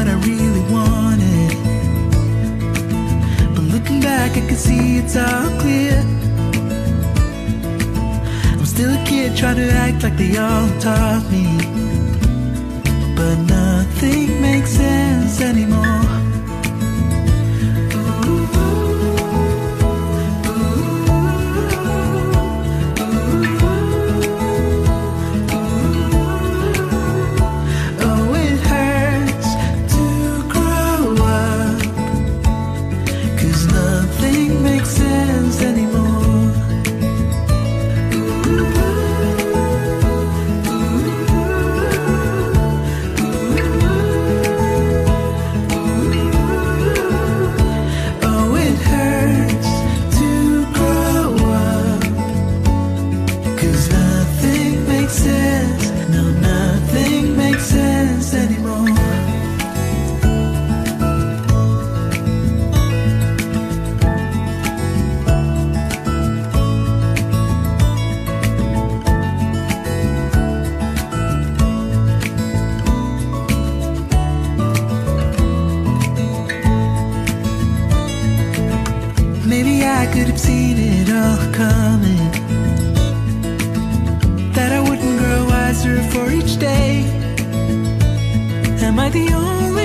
what I really wanted. But looking back, I can see it's all clear. I'm still a kid trying to act like they all taught me. I could have seen it all coming. That I wouldn't grow wiser for each day. Am I the only